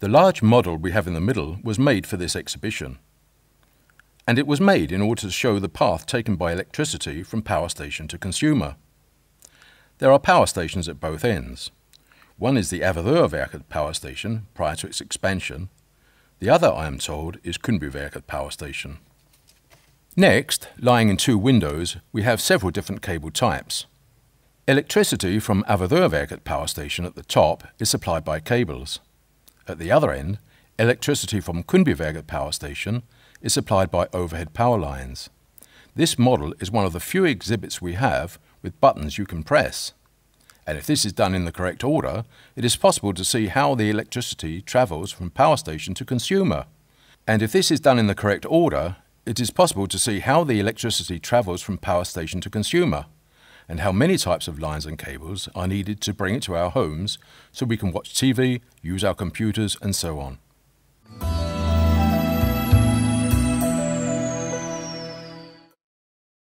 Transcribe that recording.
The large model we have in the middle was made for this exhibition. And it was made in order to show the path taken by electricity from power station to consumer. There are power stations at both ends. One is the Avedøreværket power station prior to its expansion. The other, I am told, is Kyndbyværket power station. Next, lying in two windows, we have several different cable types. Electricity from Avedøreværket power station at the top is supplied by cables. At the other end, electricity from Kyndbyværket power station is supplied by overhead power lines. This model is one of the few exhibits we have with buttons you can press. And if this is done in the correct order, it is possible to see how the electricity travels from power station to consumer. And if this is done in the correct order, it is possible to see how the electricity travels from power station to consumer, and how many types of lines and cables are needed to bring it to our homes so we can watch TV, use our computers, and so on.